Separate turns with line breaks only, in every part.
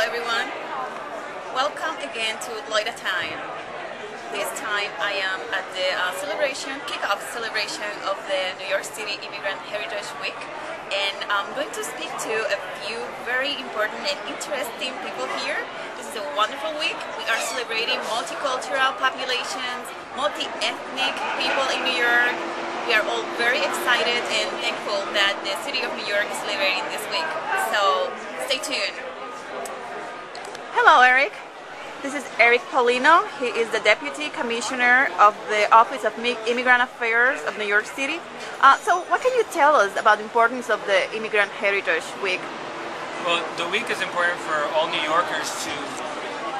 everyone. Welcome again to Loida Time. This time I am at the uh, celebration, kickoff celebration of the New York City Immigrant Heritage Week and I'm going to speak to a few very important and interesting people here. This is a wonderful week. We are celebrating multicultural populations, multi-ethnic people in New York. We are all very excited and thankful that the City of New York is celebrating this week. So stay tuned.
Hello, Eric. This is Eric Paulino. He is the Deputy Commissioner of the Office of Immigrant Affairs of New York City. Uh, so what can you tell us about the importance of the Immigrant Heritage Week?
Well, the week is important for all New Yorkers to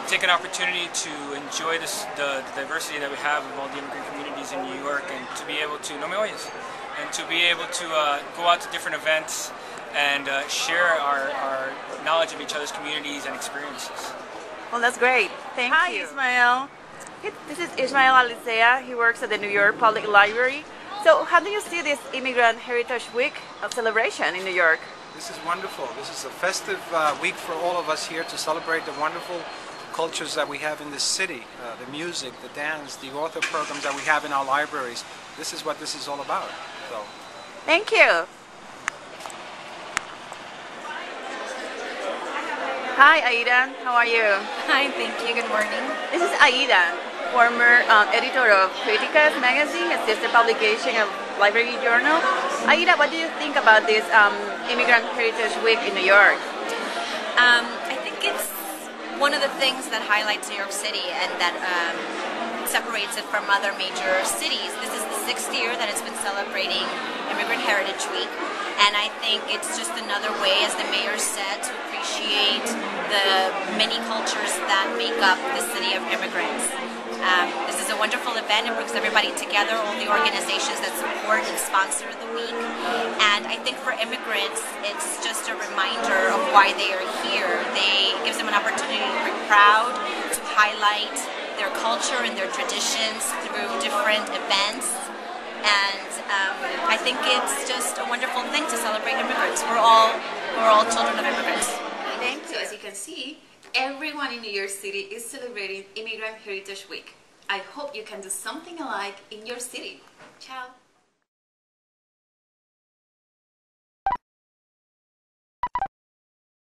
take an opportunity to enjoy this, the, the, diversity that we have of all the immigrant communities in New York and to be able to, no me oyes, and to be able to uh, go out to different events and uh, share our, our knowledge of each other's communities and experiences.
Well, that's great. Thank
Hi,
you.
Ismael.
This is Ismael Alicea. He works at the New York Public Library. So, how do you see this Immigrant Heritage Week of celebration in New York?
This is wonderful. This is a festive uh, week for all of us here to celebrate the wonderful cultures that we have in this city, uh, the music, the dance, the author programs that we have in our libraries. This is what this is all about. So.
Thank you. Hi, Aida. How are you?
Hi, thank you. Good morning.
This is Aida, former um, editor of Criticas magazine, a sister publication of Library Journal. Aida, what do you think about this um, Immigrant Heritage Week in New York?
Um, I think it's one of the things that highlights New York City and that um, separates it from other major cities. This is sixth year that it's been celebrating Immigrant Heritage Week. And I think it's just another way, as the mayor said, to appreciate the many cultures that make up the city of immigrants. Um, this is a wonderful event. It brings everybody together, all the organizations that support and sponsor the week. And I think for immigrants, it's just a reminder of why they are here. They gives them an opportunity to be proud, to highlight their culture and their traditions through different events and um, I think it's just a wonderful thing to celebrate immigrants. We're all we're all children of immigrants.
Thank you. As you can see, everyone in New York City is celebrating Immigrant Heritage Week. I hope you can do something alike in your city. Ciao.